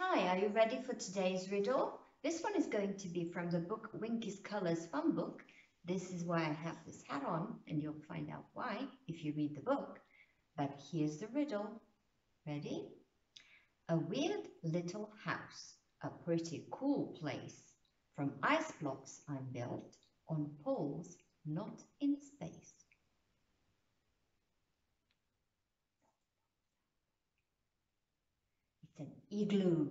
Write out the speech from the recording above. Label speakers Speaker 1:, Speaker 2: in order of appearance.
Speaker 1: Hi, are you ready for today's riddle? This one is going to be from the book Winky's Colors Fun Book. This is why I have this hat on, and you'll find out why if you read the book. But here's the riddle. Ready? A weird little house, a pretty cool place. From ice blocks I'm built, on poles, not in an igloo.